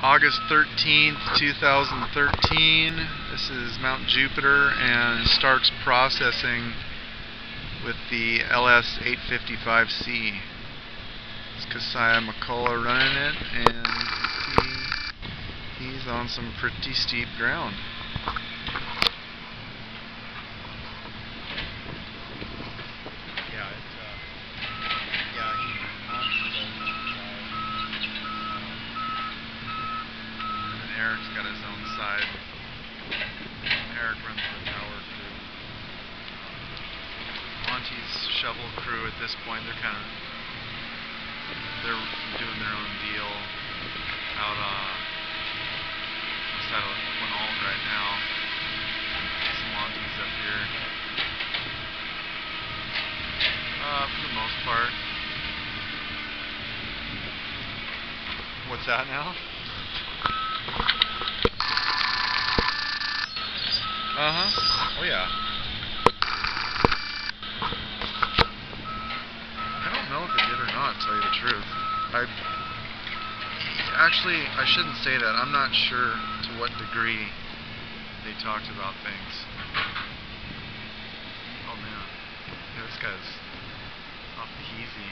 August 13th, 2013. This is Mount Jupiter and Stark's processing with the LS855C. It's Keziah McCullough running it and see he's on some pretty steep ground. Eric's got his own side. Eric runs the tower crew. Monty's shovel crew at this point, they're kind of they're doing their own deal out uh outside of Quinault right now. Some Monty's up here. Uh, for the most part. What's that now? Uh huh. Oh yeah. I don't know if it did or not, tell you the truth. I actually I shouldn't say that. I'm not sure to what degree they talked about things. Oh man, yeah, this guy's off the easy.